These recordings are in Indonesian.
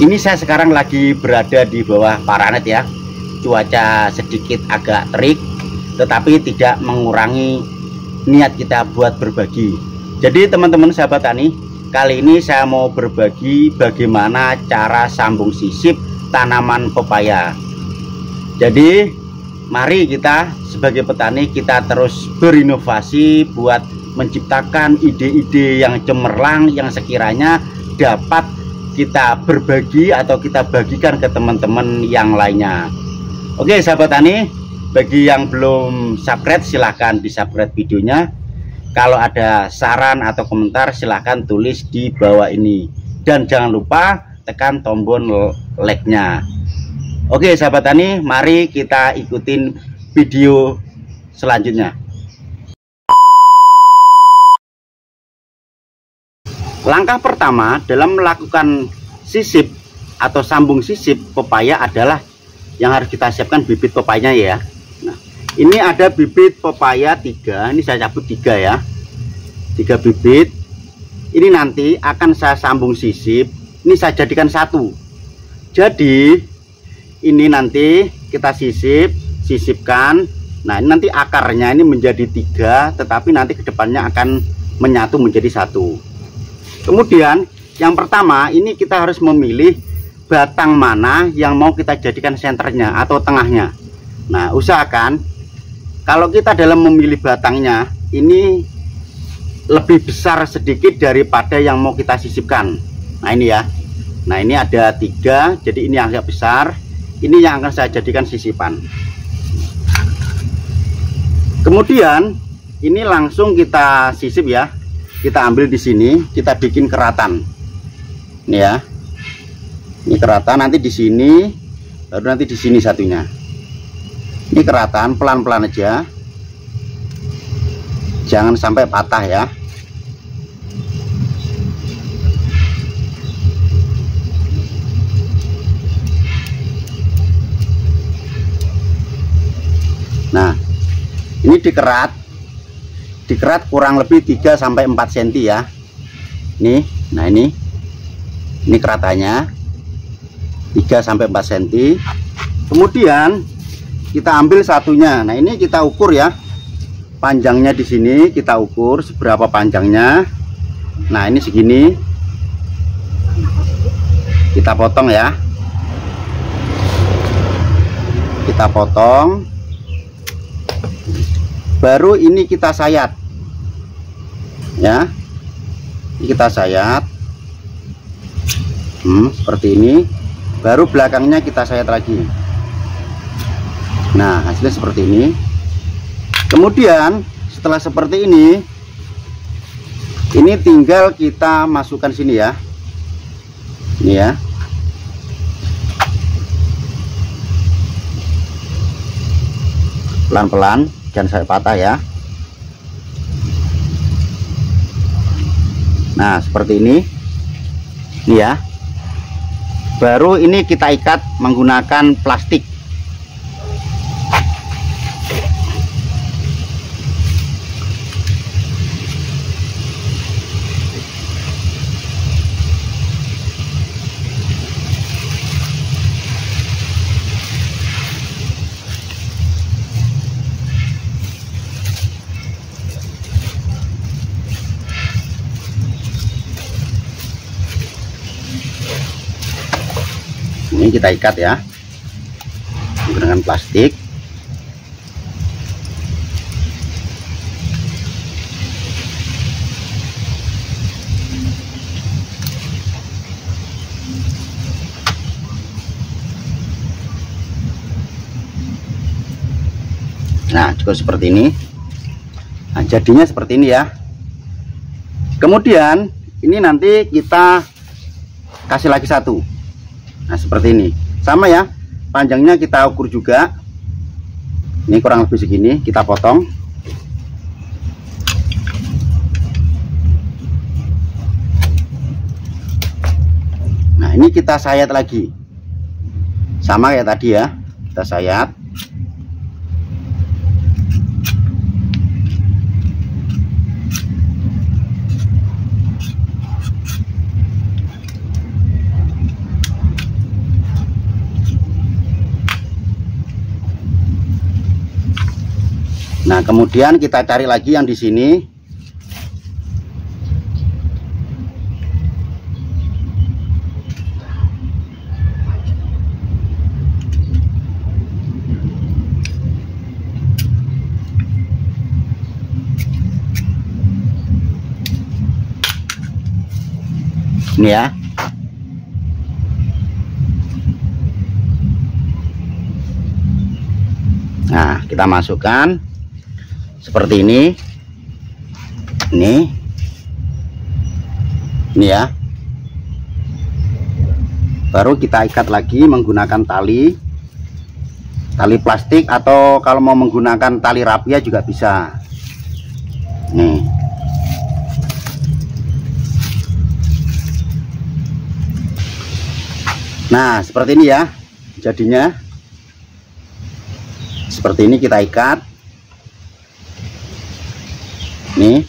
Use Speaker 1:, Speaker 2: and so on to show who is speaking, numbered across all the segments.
Speaker 1: ini saya sekarang lagi berada di bawah paranet ya. Cuaca sedikit agak terik tetapi tidak mengurangi niat kita buat berbagi. Jadi teman-teman sahabat tani kali ini saya mau berbagi bagaimana cara sambung sisip tanaman pepaya. Jadi mari kita sebagai petani kita terus berinovasi buat menciptakan ide-ide yang cemerlang yang sekiranya dapat kita berbagi atau kita bagikan ke teman-teman yang lainnya. Oke sahabat tani bagi yang belum subscribe silahkan di subscribe videonya. Kalau ada saran atau komentar silahkan tulis di bawah ini. Dan jangan lupa tekan tombol like nya oke sahabat tani mari kita ikutin video selanjutnya Langkah pertama dalam melakukan sisip atau sambung sisip pepaya adalah yang harus kita siapkan bibit pepayanya ya. Nah, ini ada bibit pepaya tiga. Ini saya cabut tiga ya. Tiga bibit. Ini nanti akan saya sambung sisip. Ini saya jadikan satu. Jadi ini nanti kita sisip, sisipkan. Nah, ini nanti akarnya ini menjadi tiga, tetapi nanti ke depannya akan menyatu menjadi satu. Kemudian yang pertama ini kita harus memilih batang mana yang mau kita jadikan senternya atau tengahnya. Nah usahakan kalau kita dalam memilih batangnya ini lebih besar sedikit daripada yang mau kita sisipkan. Nah ini ya. Nah ini ada tiga jadi ini agak besar. Ini yang akan saya jadikan sisipan. Kemudian ini langsung kita sisip ya kita ambil di sini kita bikin keratan. Ini ya. Ini keratan nanti di sini baru nanti di sini satunya. Ini keratan pelan-pelan aja. Jangan sampai patah ya. Nah ini dikerat dikerat kurang lebih 3 sampai 4 cm ya. Nih nah ini. Ini keratannya. 3 sampai 4 cm kemudian kita ambil satunya. Nah ini kita ukur ya. Panjangnya di sini kita ukur seberapa panjangnya. Nah ini segini. Kita potong ya. Kita potong. Baru ini kita sayat ya. Kita sayat. Hmm, seperti ini. Baru belakangnya kita sayat lagi. Nah hasilnya seperti ini. Kemudian setelah seperti ini ini tinggal kita masukkan sini ya. Ini ya. Pelan-pelan jangan saya patah ya nah seperti ini. Ini ya. Baru ini kita ikat menggunakan plastik ini kita ikat ya. Menggunakan plastik. Nah cukup seperti ini. Nah, jadinya seperti ini ya. Kemudian ini nanti kita kasih lagi satu nah seperti ini. Sama ya panjangnya kita ukur juga. Ini kurang lebih segini kita potong. Nah ini kita sayat lagi. Sama kayak tadi ya kita sayat nah kemudian kita cari lagi yang di sini. Ini ya. Nah kita masukkan seperti ini. Ini. Ini ya. Baru kita ikat lagi menggunakan tali. Tali plastik atau kalau mau menggunakan tali rapia juga bisa. Nih. Nah seperti ini ya. Jadinya. Seperti ini kita ikat nih.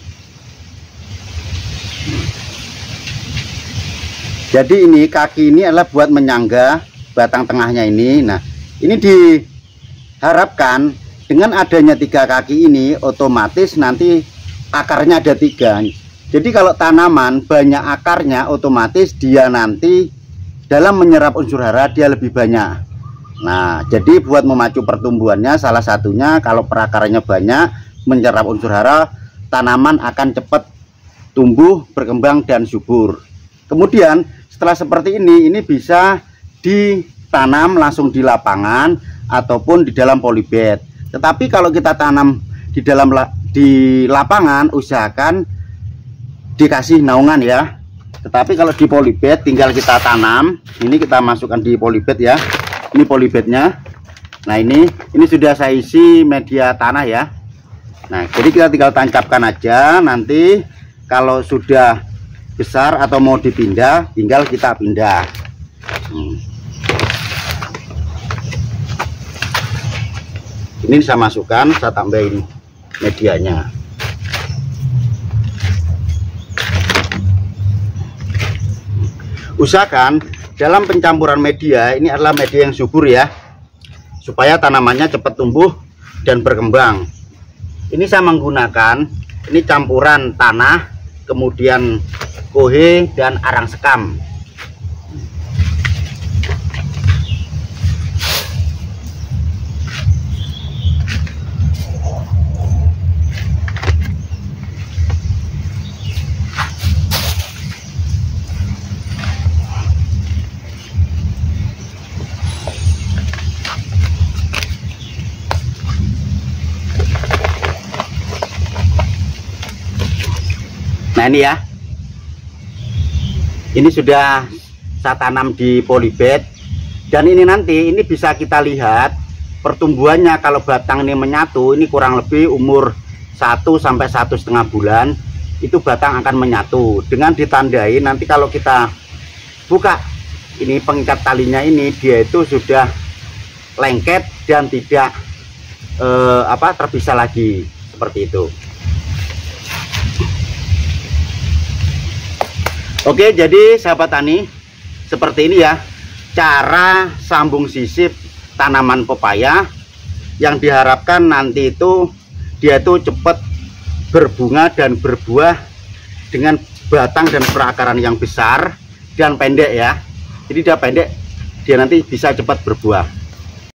Speaker 1: Jadi ini kaki ini adalah buat menyangga batang tengahnya ini. Nah ini diharapkan dengan adanya tiga kaki ini otomatis nanti akarnya ada tiga. Jadi kalau tanaman banyak akarnya otomatis dia nanti dalam menyerap unsur hara dia lebih banyak. Nah, jadi buat memacu pertumbuhannya salah satunya kalau perakarannya banyak menyerap unsur hara, tanaman akan cepat tumbuh, berkembang dan subur. Kemudian setelah seperti ini, ini bisa ditanam langsung di lapangan ataupun di dalam polybed. Tetapi kalau kita tanam di dalam di lapangan usahakan dikasih naungan ya. Tetapi kalau di polybed tinggal kita tanam, ini kita masukkan di polybed ya ini polybednya nah ini ini sudah saya isi media tanah ya nah jadi kita tinggal tancapkan aja. Nanti kalau sudah besar atau mau dipindah tinggal kita pindah. Hmm. ini saya masukkan saya tambahin medianya. Usahakan dalam pencampuran media ini adalah media yang subur ya supaya tanamannya cepat tumbuh dan berkembang ini saya menggunakan ini campuran tanah kemudian kohe dan arang sekam ini ya. Ini sudah saya tanam di polybed. Dan ini nanti ini bisa kita lihat pertumbuhannya. Kalau batang ini menyatu ini kurang lebih umur 1 sampai satu setengah bulan itu batang akan menyatu. Dengan ditandai nanti kalau kita buka ini pengikat talinya ini dia itu sudah lengket dan tidak eh, apa terpisah lagi. Seperti itu Oke jadi sahabat tani seperti ini ya. Cara sambung sisip tanaman pepaya yang diharapkan nanti itu dia itu cepat berbunga dan berbuah dengan batang dan perakaran yang besar dan pendek ya. Jadi dia pendek dia nanti bisa cepat berbuah